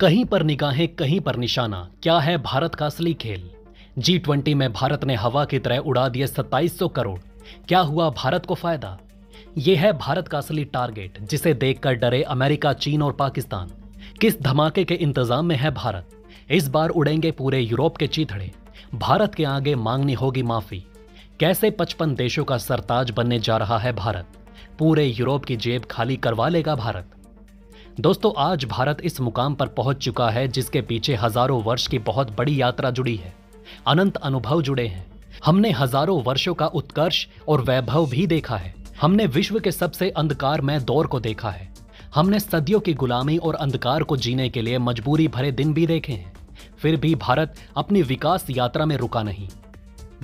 कहीं पर निगाहें, कहीं पर निशाना। क्या है भारत का असली खेल? जी ट्वेंटी में भारत ने हवा की तरह उड़ा दिए 2700 करोड़। क्या हुआ भारत को फ़ायदा? यह है भारत का असली टारगेट, जिसे देखकर डरे अमेरिका, चीन और पाकिस्तान। किस धमाके के इंतज़ाम में है भारत? इस बार उड़ेंगे पूरे यूरोप के चीथड़े। भारत के आगे मांगनी होगी माफ़ी। कैसे 55 देशों का सरताज बनने जा रहा है भारत? पूरे यूरोप की जेब खाली करवा लेगा भारत। दोस्तों, आज भारत इस मुकाम पर पहुँच चुका है जिसके पीछे हज़ारों वर्ष की बहुत बड़ी यात्रा जुड़ी है। अनंत अनुभव जुड़े हैं। हमने हज़ारों वर्षों का उत्कर्ष और वैभव भी देखा है। हमने विश्व के सबसे अंधकारमय दौर को देखा है। हमने सदियों की गुलामी और अंधकार को जीने के लिए मजबूरी भरे दिन भी देखे हैं। फिर भी भारत अपनी विकास यात्रा में रुका नहीं।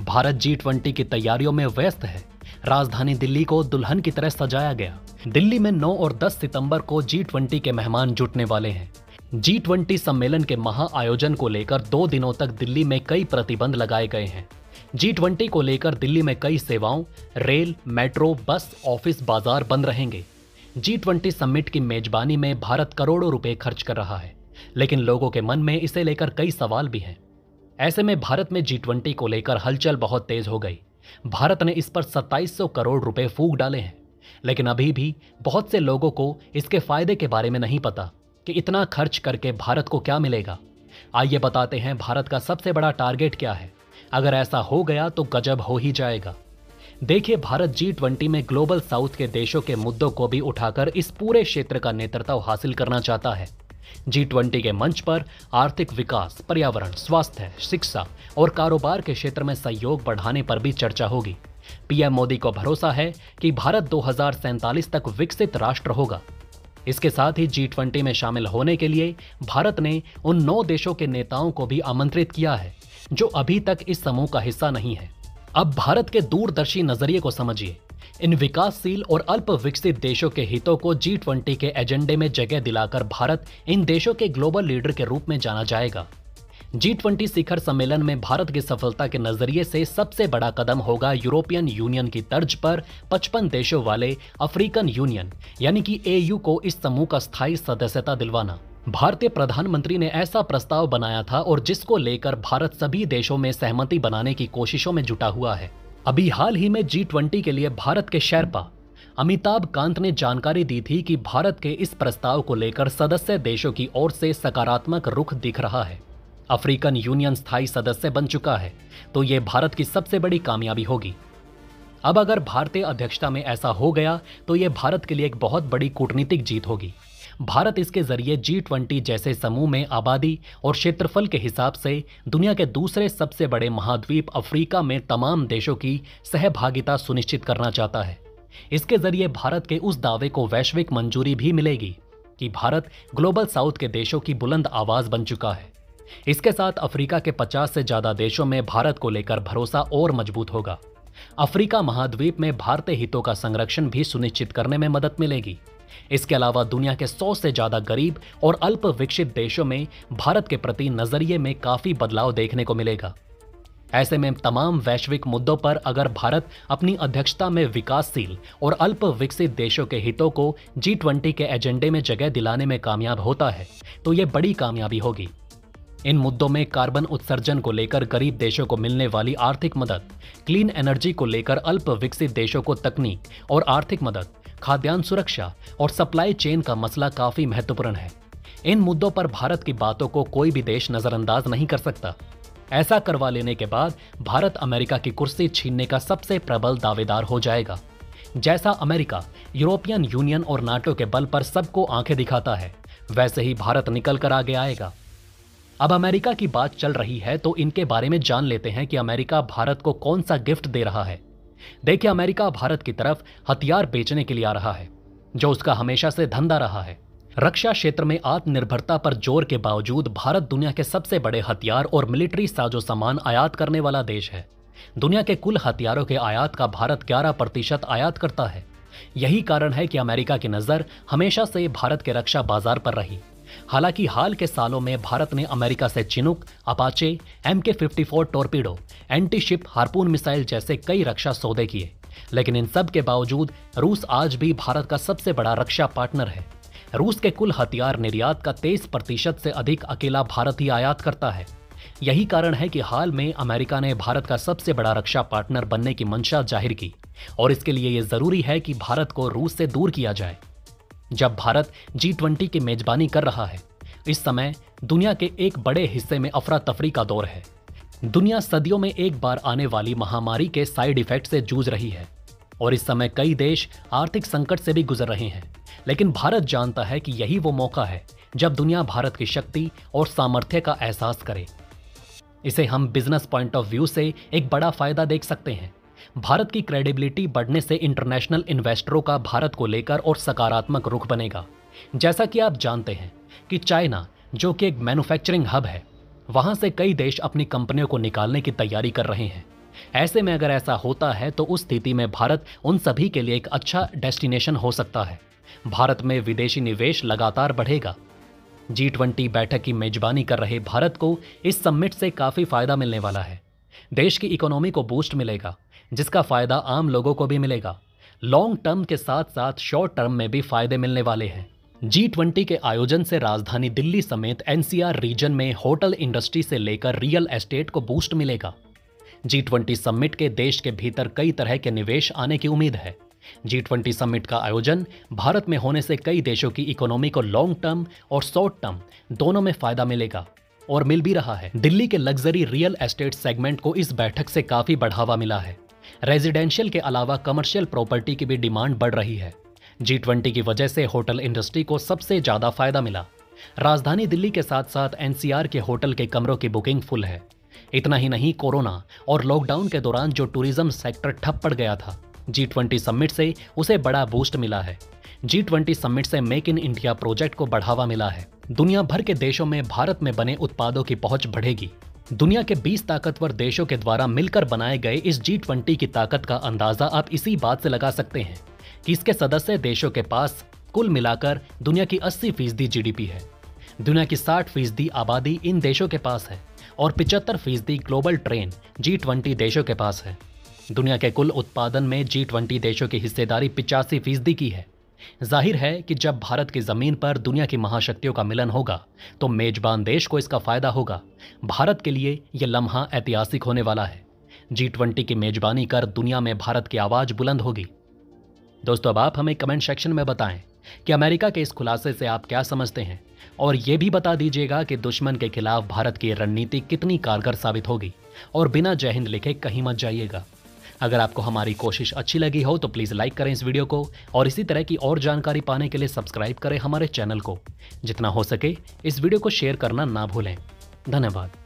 भारत जी ट्वेंटी की तैयारियों में व्यस्त है। राजधानी दिल्ली को दुल्हन की तरह सजाया गया। दिल्ली में 9 और 10 सितंबर को जी ट्वेंटी के मेहमान जुटने वाले हैं। जी ट्वेंटी सम्मेलन के महा आयोजन को लेकर दो दिनों तक दिल्ली में कई प्रतिबंध लगाए गए हैं। जी ट्वेंटी को लेकर दिल्ली में कई सेवाओं, रेल, मेट्रो, बस, ऑफ़िस, बाज़ार बंद रहेंगे। जी ट्वेंटी समिट की मेजबानी में भारत करोड़ों रुपए खर्च कर रहा है, लेकिन लोगों के मन में इसे लेकर कई सवाल भी हैं। ऐसे में भारत में जी ट्वेंटी को लेकर हलचल बहुत तेज हो गई। भारत ने इस पर 2700 करोड़ रुपए फूक डाले हैं। लेकिन अभी भी बहुत से लोगों को इसके फ़ायदे के बारे में नहीं पता कि इतना खर्च करके भारत को क्या मिलेगा। आइए बताते हैं भारत का सबसे बड़ा टारगेट क्या है। अगर ऐसा हो गया तो गजब हो ही जाएगा। देखिए भारत जी ट्वेंटी में ग्लोबल साउथ के देशों के मुद्दों को भी उठाकर इस पूरे क्षेत्र का नेतृत्व हासिल करना चाहता है। जी ट्वेंटी के मंच पर आर्थिक विकास, पर्यावरण, स्वास्थ्य, शिक्षा और कारोबार के क्षेत्र में सहयोग बढ़ाने पर भी चर्चा होगी। पीएम मोदी को भरोसा है कि भारत दो तक विकसित राष्ट्र होगा। इसके साथ ही जी ट्वेंटी में शामिल होने के लिए भारत ने उन नौ देशों के नेताओं को भी आमंत्रित किया है, जो अभी तक इस समूह का हिस्सा नहीं है। अब भारत के दूरदर्शी नज़रिए को समझिए। इन विकासशील और अल्प विकसित देशों के हितों को जी ट्वेंटी के एजेंडे में जगह दिलाकर भारत इन देशों के ग्लोबल लीडर के रूप में जाना जाएगा। जी ट्वेंटी शिखर सम्मेलन में भारत की सफलता के नज़रिए से सबसे बड़ा कदम होगा यूरोपियन यूनियन की तर्ज पर 55 देशों वाले अफ्रीकन यूनियन यानी कि एयू को इस समूह का स्थायी सदस्यता दिलवाना। भारतीय प्रधानमंत्री ने ऐसा प्रस्ताव बनाया था और जिसको लेकर भारत सभी देशों में सहमति बनाने की कोशिशों में जुटा हुआ है। अभी हाल ही में जी ट्वेंटी के लिए भारत के शेरपा, अमिताभ कांत ने जानकारी दी थी कि भारत के इस प्रस्ताव को लेकर सदस्य देशों की ओर से सकारात्मक रुख दिख रहा है। अफ्रीकन यूनियन स्थायी सदस्य बन चुका है तो ये भारत की सबसे बड़ी कामयाबी होगी। अब अगर भारतीय अध्यक्षता में ऐसा हो गया तो ये भारत के लिए एक बहुत बड़ी कूटनीतिक जीत होगी। भारत इसके ज़रिए जी ट्वेंटी जैसे समूह में आबादी और क्षेत्रफल के हिसाब से दुनिया के दूसरे सबसे बड़े महाद्वीप अफ्रीका में तमाम देशों की सहभागिता सुनिश्चित करना चाहता है। इसके ज़रिए भारत के उस दावे को वैश्विक मंजूरी भी मिलेगी कि भारत ग्लोबल साउथ के देशों की बुलंद आवाज़ बन चुका है। इसके साथ अफ्रीका के 50 से ज़्यादा देशों में भारत को लेकर भरोसा और मज़बूत होगा। अफ्रीका महाद्वीप में भारतीय हितों का संरक्षण भी सुनिश्चित करने में मदद मिलेगी। इसके अलावा दुनिया के 100 से ज़्यादा गरीब और अल्प विकसित देशों में भारत के प्रति नज़रिए में काफ़ी बदलाव देखने को मिलेगा। ऐसे में तमाम वैश्विक मुद्दों पर अगर भारत अपनी अध्यक्षता में विकासशील और अल्प विकसित देशों के हितों को जी ट्वेंटी के एजेंडे में जगह दिलाने में कामयाब होता है तो यह बड़ी कामयाबी होगी। इन मुद्दों में कार्बन उत्सर्जन को लेकर गरीब देशों को मिलने वाली आर्थिक मदद, क्लीन एनर्जी को लेकर अल्प विकसित देशों को तकनीक और आर्थिक मदद खाद्यान्न सुरक्षा और सप्लाई चेन का मसला काफ़ी महत्वपूर्ण है। इन मुद्दों पर भारत की बातों को कोई भी देश नजरअंदाज नहीं कर सकता। ऐसा करवा लेने के बाद भारत अमेरिका की कुर्सी छीनने का सबसे प्रबल दावेदार हो जाएगा। जैसा अमेरिका, यूरोपियन यूनियन और नाटो के बल पर सबको आँखें दिखाता है, वैसे ही भारत निकल कर आगे आएगा। अब अमेरिका की बात चल रही है तो इनके बारे में जान लेते हैं कि अमेरिका भारत को कौन सा गिफ्ट दे रहा है। देखिए, अमेरिका भारत की तरफ़ हथियार बेचने के लिए आ रहा है, जो उसका हमेशा से धंधा रहा है। रक्षा क्षेत्र में आत्मनिर्भरता पर ज़ोर के बावजूद भारत दुनिया के सबसे बड़े हथियार और मिलिट्री साजो सामान आयात करने वाला देश है। दुनिया के कुल हथियारों के आयात का भारत 11 प्रतिशत आयात करता है। यही कारण है कि अमेरिका की नज़र हमेशा से भारत के रक्षा बाज़ार पर रही। हालाँकि हाल के सालों में भारत ने अमेरिका से Chinook, Apache M K fifty torpedo anti ship Harpoon missile जैसे कई रक्षा सौदे किए। लेकिन इन सब के बावजूद, रूस आज भी भारत का सबसे बड़ा रक्षा पार्टनर है। रूस के कुल हथियार निर्यात का तेईस प्रतिशत से अधिक अकेला भारत ही आयात करता है। यही कारण है कि हाल में अमेरिका ने भारत का सबसे बड़ा रक्षा पार्टनर बनने की मंशा ज़ाहिर की। और इसके लिए यह ज़रूरी है कि भारत को रूस से दूर किया जाए। जब भारत जी ट्वेंटी की मेजबानी कर रहा है, इस समय दुनिया के एक बड़े हिस्से में अफरा तफरी का दौर है। दुनिया सदियों में एक बार आने वाली महामारी के साइड इफ़ेक्ट से जूझ रही है, और इस समय कई देश आर्थिक संकट से भी गुजर रहे हैं। लेकिन भारत जानता है कि यही वो मौका है, जब दुनिया भारत की शक्ति और सामर्थ्य का एहसास करे। इसे हम बिज़नेस पॉइंट ऑफ़ व्यू से एक बड़ा फ़ायदा देख सकते हैं। भारत की क्रेडिबिलिटी बढ़ने से इंटरनेशनल इन्वेस्टरों का भारत को लेकर और सकारात्मक रुख बनेगा। जैसा कि आप जानते हैं कि चाइना, जो कि एक मैन्युफैक्चरिंग हब है, वहाँ से कई देश अपनी कंपनियों को निकालने की तैयारी कर रहे हैं। ऐसे में अगर ऐसा होता है तो उस स्थिति में भारत उन सभी के लिए एक अच्छा डेस्टिनेशन हो सकता है। भारत में विदेशी निवेश लगातार बढ़ेगा। जी ट्वेंटी बैठक की मेजबानी कर रहे भारत को इस समिट से काफ़ी फ़ायदा मिलने वाला है। देश की इकोनॉमी को बूस्ट मिलेगा। जिसका फ़ायदा आम लोगों को भी मिलेगा। लॉन्ग टर्म के साथ साथ शॉर्ट टर्म में भी फ़ायदे मिलने वाले हैं। जी ट्वेंटी के आयोजन से राजधानी दिल्ली समेत एनसीआर रीजन में होटल इंडस्ट्री से लेकर रियल एस्टेट को बूस्ट मिलेगा। जी ट्वेंटी समिट के देश के भीतर कई तरह के निवेश आने की उम्मीद है। जी ट्वेंटी समिट का आयोजन भारत में होने से कई देशों की इकोनॉमी को लॉन्ग टर्म और शॉर्ट टर्म दोनों में फ़ायदा मिलेगा और मिल भी रहा है। दिल्ली के लग्जरी रियल एस्टेट सेगमेंट को इस बैठक से काफ़ी बढ़ावा मिला है। रेजिडेंशियल के अलावा कमर्शियल प्रॉपर्टी की भी डिमांड बढ़ रही है। जी ट्वेंटी की वजह से होटल इंडस्ट्री को सबसे ज़्यादा फ़ायदा मिला। राजधानी दिल्ली के साथ साथ एनसीआर के होटल के कमरों की बुकिंग फुल है। इतना ही नहीं, कोरोना और लॉकडाउन के दौरान जो टूरिज़्म सेक्टर ठप पड़ गया था जी ट्वेंटी समिट से उसे बड़ा बूस्ट मिला है। जी ट्वेंटी समिट से मेक इन इंडिया प्रोजेक्ट को बढ़ावा मिला है। दुनिया भर के देशों में भारत में बने उत्पादों की पहुँच बढ़ेगी। दुनिया के 20 ताकतवर देशों के द्वारा मिलकर बनाए गए इस जी ट्वेंटी की ताकत का अंदाज़ा आप इसी बात से लगा सकते हैं कि इसके सदस्य देशों के पास कुल मिलाकर दुनिया की 80 फ़ीसदी जीडीपी है। दुनिया की 60 फ़ीसदी आबादी इन देशों के पास है और पिचहत्तर फ़ीसदी ग्लोबल ट्रेन जी ट्वेंटी देशों के पास है। दुनिया के कुल उत्पादन में जी ट्वेंटी देशों की हिस्सेदारी पिचासी फ़ीसदी की है। ज़ाहिर है कि जब भारत की ज़मीन पर दुनिया की महाशक्तियों का मिलन होगा तो मेजबान देश को इसका फ़ायदा होगा। भारत के लिए यह लम्हा ऐतिहासिक होने वाला है। जी ट्वेंटी की मेजबानी कर दुनिया में भारत की आवाज़ बुलंद होगी। दोस्तों, अब आप हमें कमेंट सेक्शन में बताएँ कि अमेरिका के इस खुलासे से आप क्या समझते हैं? और ये भी बता दीजिएगा कि दुश्मन के खिलाफ भारत की रणनीति कितनी कारगर साबित होगी। और बिना जय हिंद लिखे कहीं मत जाइएगा। अगर आपको हमारी कोशिश अच्छी लगी हो तो प्लीज़ लाइक करें इस वीडियो को और इसी तरह की और जानकारी पाने के लिए सब्सक्राइब करें हमारे चैनल को। जितना हो सके, इस वीडियो को शेयर करना ना भूलें। धन्यवाद।